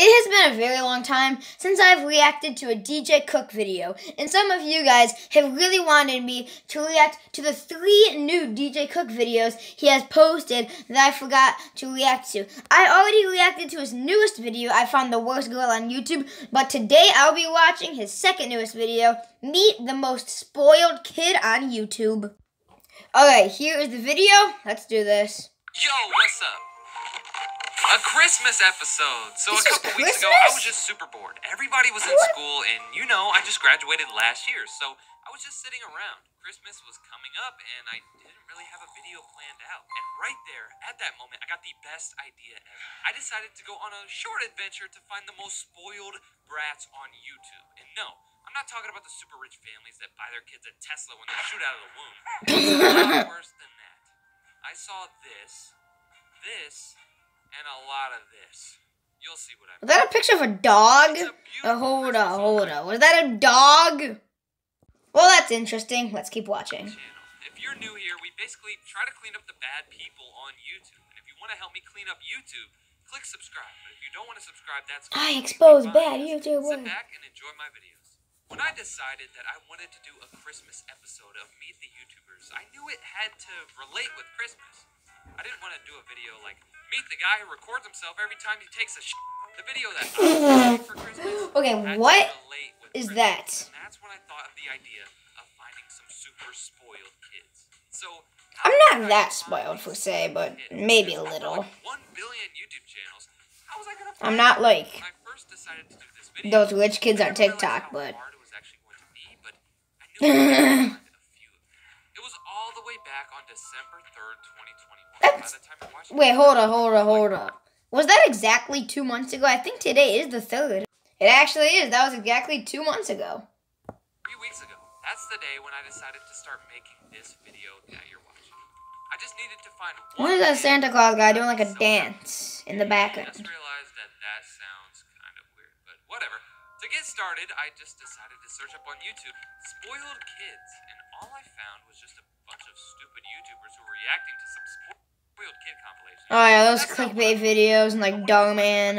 It has been a very long time since I've reacted to a DJ Cook video, and some of you guys have really wanted me to react to the three new DJ Cook videos he has posted that I forgot to react to. I already reacted to his newest video, I found the worst girl on YouTube, but today I'll be watching his second newest video, Meet the Most Spoiled Kid on YouTube. Alright, here is the video. Let's do this. Yo, what's up? A Christmas episode. So This a couple weeks ago, I was just super bored. Everybody was in school, and you know, I just graduated last year, so I was just sitting around. Christmas was coming up, and I didn't really have a video planned out. And right there, at that moment, I got the best idea ever. I decided to go on a short adventure to find the most spoiled brats on YouTube. And no, I'm not talking about the super rich families that buy their kids a Tesla when they shoot out of the womb. It's worse than that. I saw this, this, and a lot of this. You'll see what I Was that a picture of a dog? A Oh, hold on, hold on. Was that a dog? Well, that's interesting. Let's keep watching. If you're new here, we basically try to clean up the bad people on YouTube. And if you want to help me clean up YouTube, click subscribe. But if you don't want to subscribe, that's I expose bad Just YouTubers. Sit back and enjoy my videos. When I decided that I wanted to do a Christmas episode of Meet the YouTubers, I knew it had to relate with Christmas. I didn't want to do a video like meet the guy who records himself every time he takes a sh- the video that I for Christmas. Okay, what is Christmas. that? And that's when I thought of the idea of finding some super spoiled kids. So I'm not that spoiled per se, but maybe a little. One billion YouTube channels. How was I gonna I'm not like When I first decided to do this video, those rich kids on TikTok, but it was actually going to be, but I knew I could find a few of them. It was all the way back on December 3rd, 2021. That's- the time I watched wait, hold on, hold on, hold on. Was that exactly two months ago? I think today is the third. It actually is. That was exactly two months ago. Three weeks ago, that's the day when I decided to start making this video that you're watching. I just needed to find What is that Santa Claus guy doing like a dance in the background? I just realized that that sounds kind of weird, but whatever. To get started, I just decided to search up on YouTube spoiled kids, and all I found was just a bunch of stupid YouTubers who were reacting to some spoiled. Oh yeah, those clickbait videos and like wanted to do it Dogman.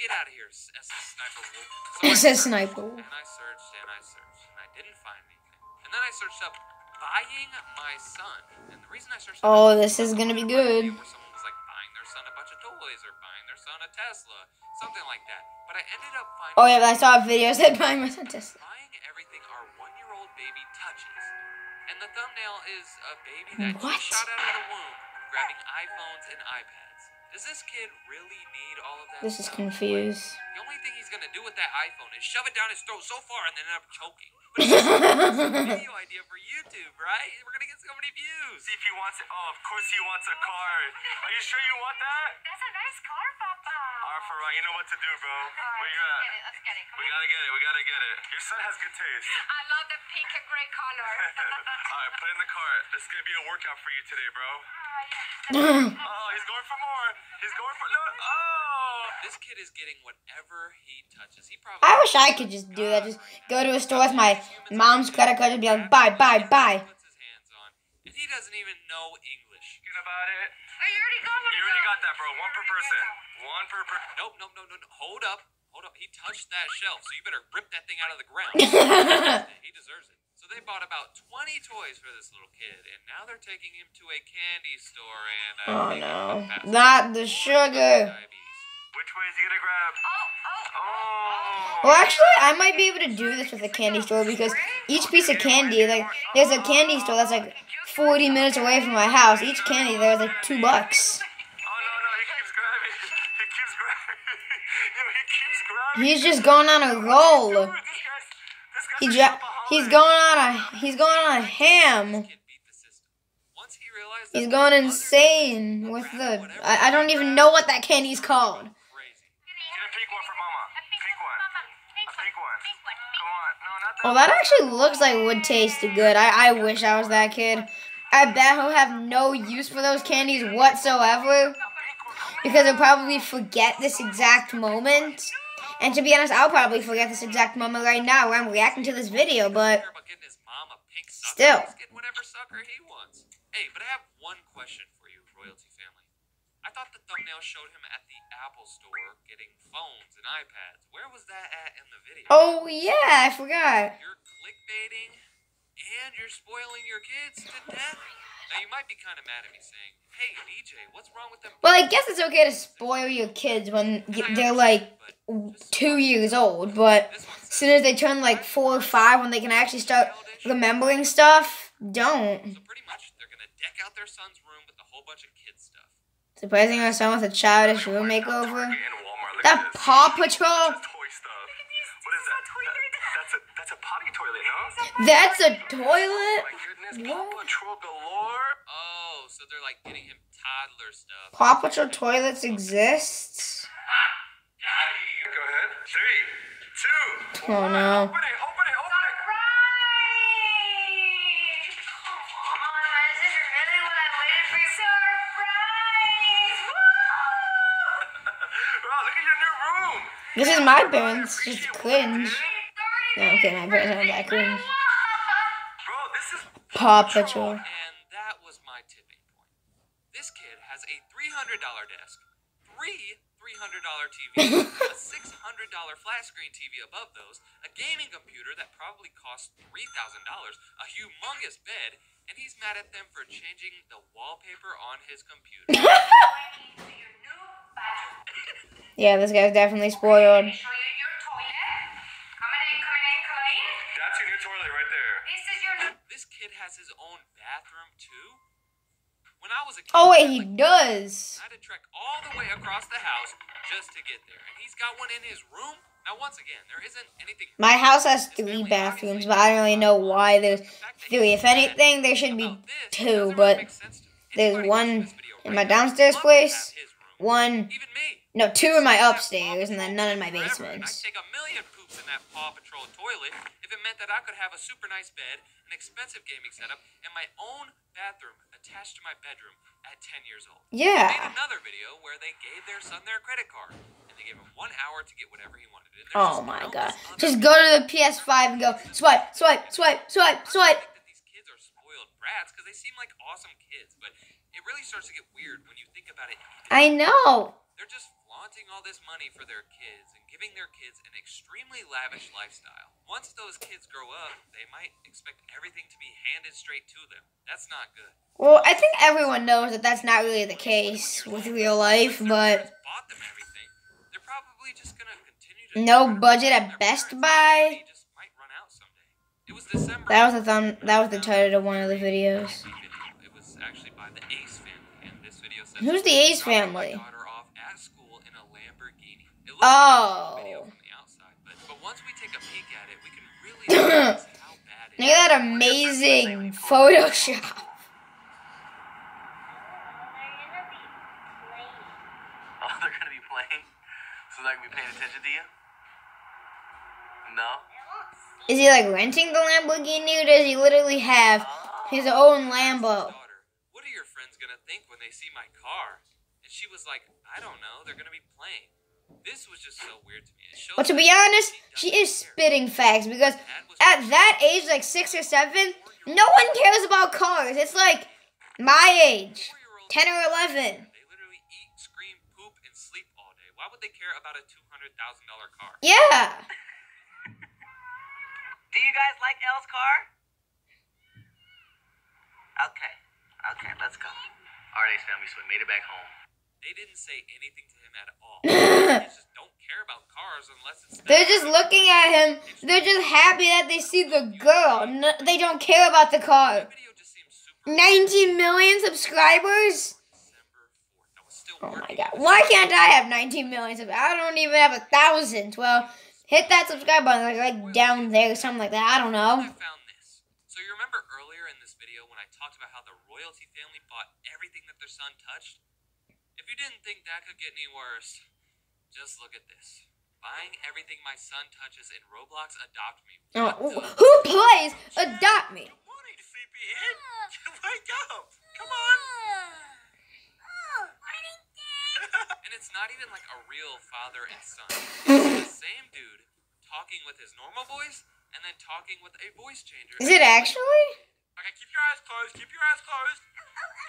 Get out of here, SS Sniper Wolf. So SS Sniper. And I searched and I searched and I didn't find anything. And then I searched up buying my son. And the reason I searched Oh, this is gonna be good. Someone was like buying their son a bunch of toys or buying their son a Tesla, something like that. But I ended up finding. Oh yeah, I saw videos that by my son Tesla. Buying everything our one-year-old baby touches, and the thumbnail is a baby that What? just shot out of the womb, grabbing iPhones and iPads. Does this kid really need all of that? This is confused. The only thing he's gonna do with that iPhone is shove it down his throat so far and then end up choking. But it's a video idea for YouTube, right? We're gonna get so many views. See if he wants it. Oh, of course he wants a car. Are you sure you want that? That's a nice car, Papa. Alright, for right. You know what to do, bro. All right, Where you let's at? get it. Let's get it. Come We on. gotta get it. We gotta get it. Your son has good taste. I love the pink and gray color. Alright, put it in the cart. This is gonna be a workout for you today, bro. Oh. He's going for more. He's going for no. Oh. This kid is getting whatever he touches. He probably. I wish I could just do that. Just go to a store with my mom's credit card and be like, buy, buy, buy. Puts his hands on, and he doesn't even know English. Thinking about it. Oh, you already got one. You already got that, bro. One per person. One per person. Nope, nope, no, no, no. Hold up, hold up. He touched that shelf, so you better rip that thing out of the ground. he deserves it. So they bought about 20 toys for this little kid, and now they're taking him to a candy store and. Uh, Oh taking him no, not the sugar. Which way is he gonna grab? Oh, oh, Oh. Well, actually, I might be able to do this with a candy store because each piece of candy, like, there's a candy store that's like 40 minutes away from my house. Each candy there is like two bucks. Oh no no, he keeps grabbing. He keeps grabbing. He keeps grabbing. He's just going on a roll. Dude, this guy's, this guy's He a ja- he's going on a he's going on a ham. He's going insane with the I, I don't even know what that candy's called. Oh, that actually looks like would taste good. I, I wish I was that kid. I bet he'll have no use for those candies whatsoever because he'll probably forget this exact moment. And to be honest, I'll probably forget this exact moment right now where I'm reacting to this video, but Care about getting his mom a pink sucker. Still. Whatever sucker he wants. Hey, but I have one question for you, royalty family. I thought the thumbnail showed him at the Apple store getting phones and iPads. Where was that at in the video? Oh yeah, I forgot. You're clickbaiting and you're spoiling your kids to death. Now you might be kind of mad at me saying, "Hey DJ, what's wrong with them?" Well, I guess it's okay to spoil your kids when they're like two years old, but as soon as they turn like four or five, when they can actually start remembering stuff, don't. So pretty much, they're gonna deck out their son's room with a whole bunch of kid stuff. Surprising our son with a childish room makeover. Target and Walmart. Look That. Paw Patrol. Just toy stuff. What is that? That- That's a that's a potty toilet, no? That's a toilet. Oh My goodness, What? Paw Patrol galore. Oh, so they're like getting him toddler stuff. Paw Patrol toilets exist. Go ahead. Three, two. Oh one. no. This is my parents. Just cringe. No, okay, my parents aren't that cringe. Bro, this is Paw Patrol. And that was my tipping point. This kid has a $300 desk, three $300 TVs, a $600 flat screen TV above those, a gaming computer that probably cost $3,000, a humongous bed, and he's mad at them for changing the wallpaper on his computer. Yeah, this guy's definitely spoiled. Show you your toilet. Coming in, coming in, coming in. that's your new toilet right there. This is your new this kid has his own bathroom too? When I was a kid, Oh wait, he does. I had to trek all the way across the house just to get there. And he's got one in his room. Now, once again, there isn't anything. My house has three bathrooms, but I don't really know why there's three. If anything, there should be two, but there's one in my downstairs place, one, Even me. No, two in my upstairs, and then none in my basement. I'd take a million poops in that Paw Patrol toilet if it meant that I could have a super nice bed, an expensive gaming setup, and my own bathroom attached to my bedroom at 10 years old. I made Yeah. another video where they gave their son their credit card, and they gave him one hour to get whatever he wanted. Oh my god. Just go to the PS5 and go swipe, swipe, swipe, swipe, I swipe. think that these kids are spoiled brats because they seem like awesome kids, but it really starts to get weird when you think about it. I know. They're just flaunting all this money for their kids and giving their kids an extremely lavish lifestyle. Once those kids grow up, they might expect everything to be handed straight to them. That's not good. Well, I think everyone knows that that's not really the case with real life, but bought them everything, they're probably just gonna continue to No budget at Best Buy? money just might run out someday. It was December. that was the thumb. That was the title of one of the videos. It was actually by the Ace family, and this video says Who's the Ace family? Off at school in a Lamborghini. It looks Oh. like a video oh. from the outside, but, but once we take a peek at it, we can really realize how bad it Look at that amazing Photoshop. Oh, they're gonna be playing, so they're gonna be paying attention to you. No. Is he like renting the Lamborghini or does he literally have his own Lambo? Daughter, what are your friends gonna think when they see my car? And she was like, I don't know. They're gonna be playing. This was just so weird to me. It shows Well, to be honest, she she is care. spitting facts because at that age, like six or seven, no one cares about cars. It's like my age, 10 or 11. They literally eat, scream, poop, and sleep all day. Why would they care about a two hundred thousand dollar car? Yeah. Do you guys like Elle's car? Okay. Okay, let's go. Alright, Ace family, so we made it back home. They didn't say anything to him at all. they just don't care about cars unless it's. They're just looking at him. They're just happy that they see the girl. No, they don't care about the car. That video just seems super. 19 million subscribers? December 4th. I was still Oh my god. Why can't I have 19 million subscribers? I don't even have a thousand. Well, hit that subscribe button, like, like down there, something like that. I don't know. I found this. So you remember earlier in this video when I talked about how royalty family bought everything that their son touched? If you didn't think that could get any worse, just look at this. Buying everything my son touches in Roblox Adopt Me. Oh, the- who plays Adopt Me? Good morning, sleepyhead. Wake up. Come on. And it's not even like a real father and son. It's the same dude talking with his normal voice and then talking with a voice changer. Is it actually? I Okay, keep your eyes closed. Keep your eyes closed.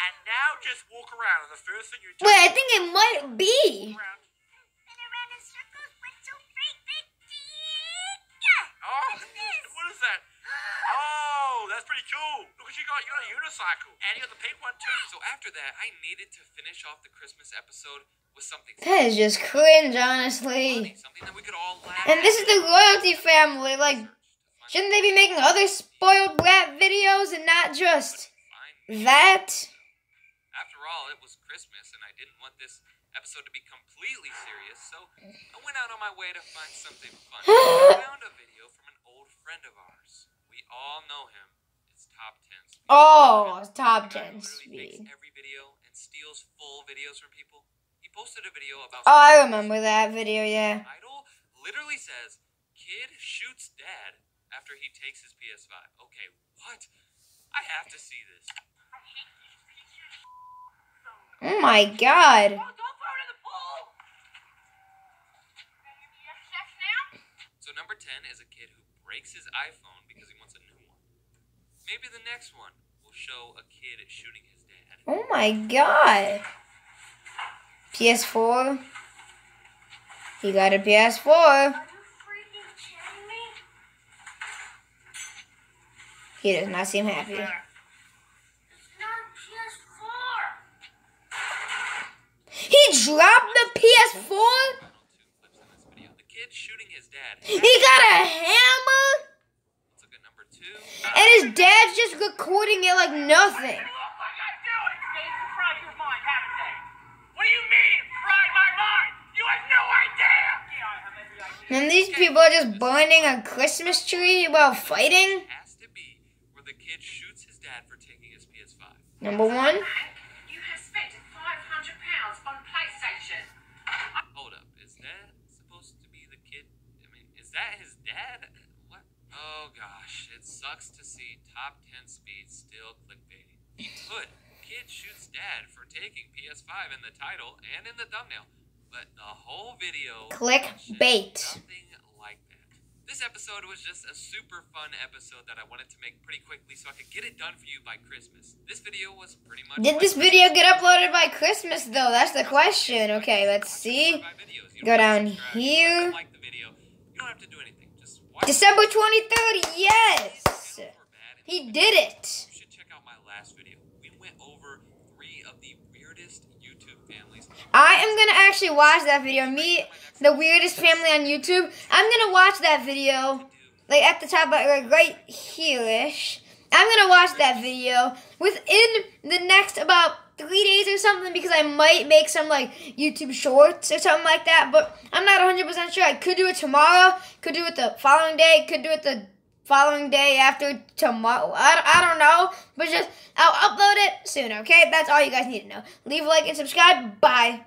And now just walk around. And the first thing you do Wait, I think it might be. around. Spin around in circles with so great big teeth. Oh, what is that? Oh, that's pretty cool. Look what you got. You got a unicycle. And you got the pink one too. So after that, I needed to finish off the Christmas episode with something That is just cringe, honestly. funny. Something that we could all laugh And this is the royalty family. Like, To find shouldn't they be making other spoiled brat videos and not just that? After all, it was Christmas, and I didn't want this episode to be completely serious, so I went out on my way to find something funny. I found a video from an old friend of ours. We all know him. It's Top 10 Speed. Oh, top 10 speed. Makes every video and steals full videos from people. He posted a video about. Oh, I remember that video, yeah. Idol literally says, "Kid shoots dad after he takes his PS5." Okay, what? I have to see this. Oh my god. Oh, don't throw it in the pool. Yes, now. So number 10 is a kid who breaks his iPhone because he wants a new one. Maybe the next one will show a kid shooting his dad. Oh my god. PS4. He got a PS4. Are you freaking kidding me? He does not seem happy. It's not PS4. He dropped the PS4? Final two clips in this video. The kid shooting his dad. He got a hammer? Let's look at number two. And his dad's just recording it like nothing. Look like I do it! They fried your mind, haven't they? What do you mean, fried my mind? You had no idea! Yeah, I have every idea. And these people are just burning a Christmas tree while fighting? Has to be where the kid shoots his dad for taking his PS5. Number one. You have spent £500 on PlayStation. Hold up, is that supposed to be the kid? I mean, is that his dad? What? Oh gosh, it sucks to see Top 10 Speed still clickbaiting. He put kid shoots dad for taking PS5 in the title and in the thumbnail, but the whole video Clickbait. says Nothing like that. This episode was just a super fun episode that I wanted to make pretty quickly so I could get it done for you by Christmas. This video was pretty much Did this video get uploaded by Christmas though? That's the question. Okay, let's see. Go down here. Like the video. You don't have to do anything. Just watch December 23rd, yes! Good or bad. He did it! You should check out my last video. We went over three of the weirdest YouTube families. I am gonna actually watch that video. Me, the weirdest family on YouTube. I'm gonna watch that video. Like at the top, like right here-ish. I'm gonna watch that video within the next about three days or something because I might make some like YouTube shorts or something like that. But I'm not 100% sure. I could do it tomorrow, could do it the following day, could do it the following day after tomorrow. I, I don't know. But just, I'll upload it soon, okay? That's all you guys need to know. Leave a like and subscribe. Bye.